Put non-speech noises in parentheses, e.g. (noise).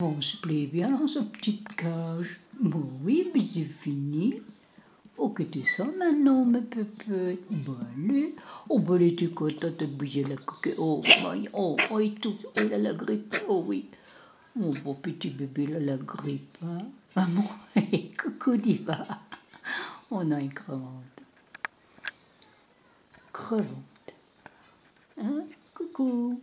On se plaît bien dans sa petite cage. Bon, oui, mais c'est fini. Oh, que tu ça maintenant, ma pépé Bon, allez. Oh, ben, elle était contente de bouger la coquille. Oh, my, oh, oh, et tout. Oh, elle a la grippe. Oh, oui. Mon beau petit bébé, il a la grippe. Hein? Maman, (laughs) coucou, Diva. On a une crevante. Crevante. Hein? Coucou.